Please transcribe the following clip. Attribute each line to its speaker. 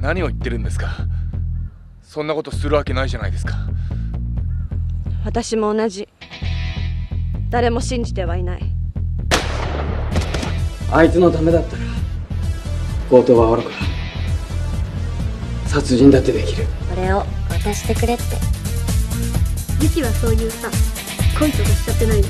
Speaker 1: 何を言ってるんですか？そんなことするわけないじゃないですか。
Speaker 2: 私も同じ。誰も信じてはいない。
Speaker 3: あいつのためだったら強盗はおろか殺人だってできる。
Speaker 4: これを渡してくれって。
Speaker 5: ユキはそういうさ恋とかしちゃってないの？